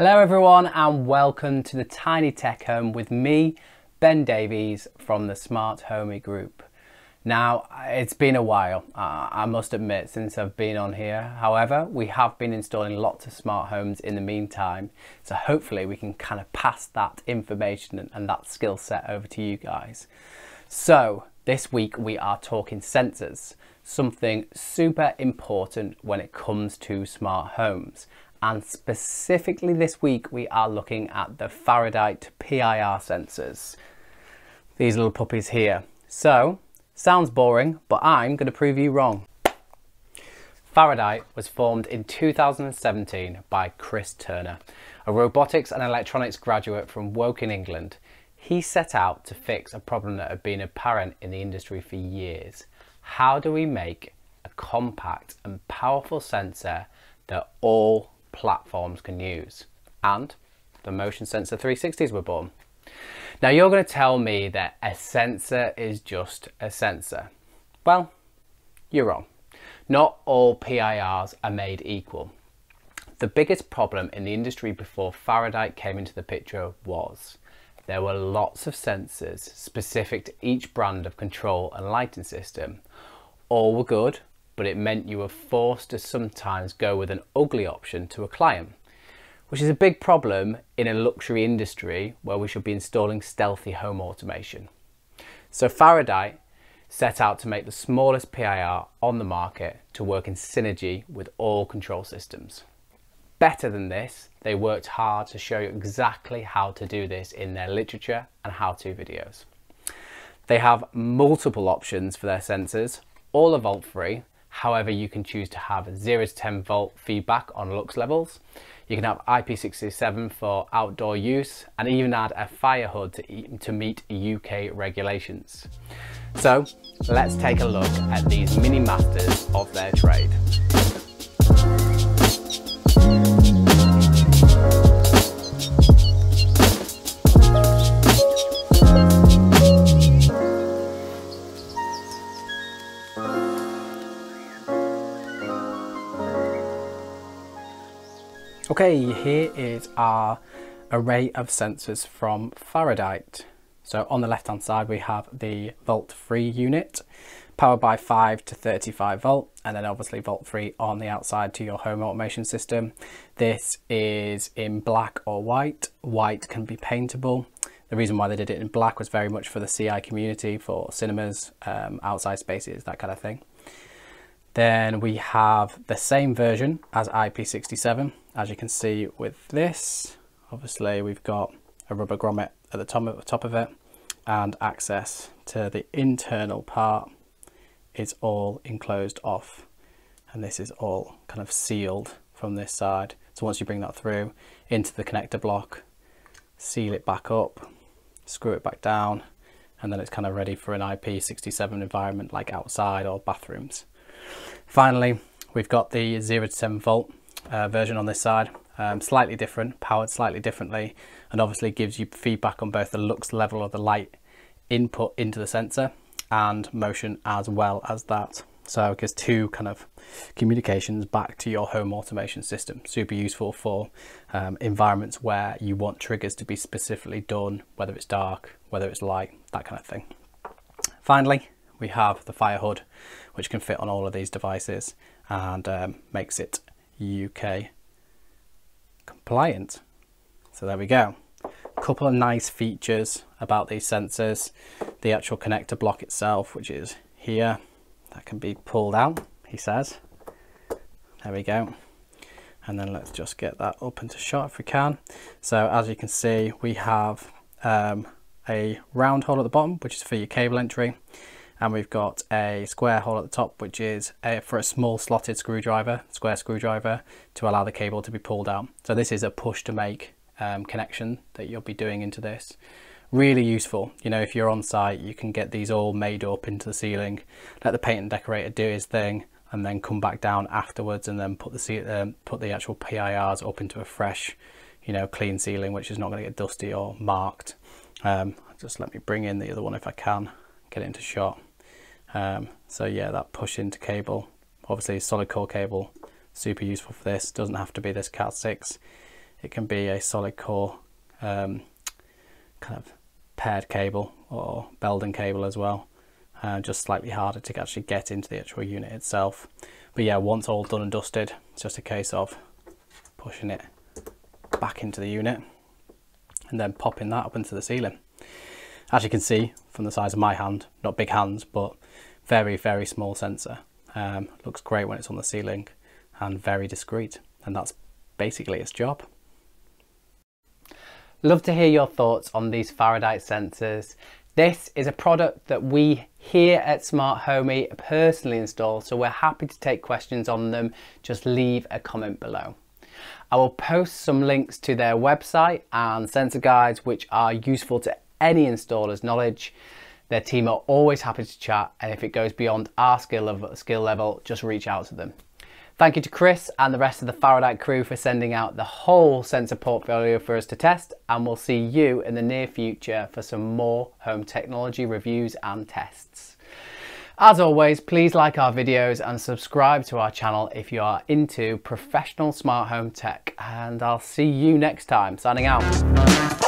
Hello everyone and welcome to the Tiny Tech Home with me, Ben Davies from the Smart Homey Group. Now, it's been a while, uh, I must admit, since I've been on here. However, we have been installing lots of smart homes in the meantime, so hopefully we can kind of pass that information and that skill set over to you guys. So, this week we are talking sensors, something super important when it comes to smart homes and specifically this week we are looking at the Faradite PIR sensors. These little puppies here. So, sounds boring, but I'm going to prove you wrong. Faradite was formed in 2017 by Chris Turner, a robotics and electronics graduate from Woking, England. He set out to fix a problem that had been apparent in the industry for years. How do we make a compact and powerful sensor that all platforms can use. And the Motion Sensor 360s were born. Now you're going to tell me that a sensor is just a sensor. Well, you're wrong. Not all PIRs are made equal. The biggest problem in the industry before Faradite came into the picture was there were lots of sensors specific to each brand of control and lighting system. All were good, but it meant you were forced to sometimes go with an ugly option to a client, which is a big problem in a luxury industry where we should be installing stealthy home automation. So Faradite set out to make the smallest PIR on the market to work in synergy with all control systems. Better than this, they worked hard to show you exactly how to do this in their literature and how-to videos. They have multiple options for their sensors, all are volt free, However, you can choose to have 0 to 10 volt feedback on lux levels. You can have IP67 for outdoor use and even add a fire hood to, to meet UK regulations. So let's take a look at these mini masters of their trade. Okay, here is our array of sensors from Faradite. So on the left hand side we have the volt free unit powered by 5 to 35 volt and then obviously volt free on the outside to your home automation system. This is in black or white. White can be paintable. The reason why they did it in black was very much for the CI community, for cinemas, um, outside spaces, that kind of thing. Then we have the same version as IP67 as you can see with this, obviously we've got a rubber grommet at the top of, the top of it and access to the internal part is all enclosed off and this is all kind of sealed from this side. So once you bring that through into the connector block, seal it back up, screw it back down, and then it's kind of ready for an IP67 environment like outside or bathrooms. Finally, we've got the 0 to 7 volt uh, version on this side. Um, slightly different, powered slightly differently, and obviously gives you feedback on both the lux level of the light input into the sensor and motion as well as that. So it gives two kind of communications back to your home automation system. Super useful for um, environments where you want triggers to be specifically done, whether it's dark, whether it's light, that kind of thing. Finally, we have the fire hood, which can fit on all of these devices and um, makes it UK compliant. So there we go. A couple of nice features about these sensors. The actual connector block itself, which is here, that can be pulled out, he says. There we go. And then let's just get that up into shot if we can. So as you can see, we have um, a round hole at the bottom, which is for your cable entry and we've got a square hole at the top which is a, for a small slotted screwdriver, square screwdriver to allow the cable to be pulled out. So this is a push to make um, connection that you'll be doing into this. Really useful, you know, if you're on site you can get these all made up into the ceiling, let the paint and decorator do his thing and then come back down afterwards and then put the, um, put the actual PIRs up into a fresh, you know, clean ceiling which is not going to get dusty or marked. Um, just let me bring in the other one if I can, get it into shot. Um, so yeah, that push into cable, obviously solid core cable, super useful for this. Doesn't have to be this Cat 6. it can be a solid core um, kind of paired cable or Belden cable as well. Uh, just slightly harder to actually get into the actual unit itself. But yeah, once all done and dusted, it's just a case of pushing it back into the unit and then popping that up into the ceiling. As you can see from the size of my hand, not big hands, but very, very small sensor. Um, looks great when it's on the ceiling and very discreet. And that's basically its job. Love to hear your thoughts on these Faradite sensors. This is a product that we here at Smart Homey personally install, so we're happy to take questions on them. Just leave a comment below. I will post some links to their website and sensor guides which are useful to any installer's knowledge. Their team are always happy to chat and if it goes beyond our skill level, skill level just reach out to them. Thank you to Chris and the rest of the Faradite crew for sending out the whole sensor portfolio for us to test and we'll see you in the near future for some more home technology reviews and tests. As always, please like our videos and subscribe to our channel if you are into professional smart home tech and I'll see you next time. Signing out.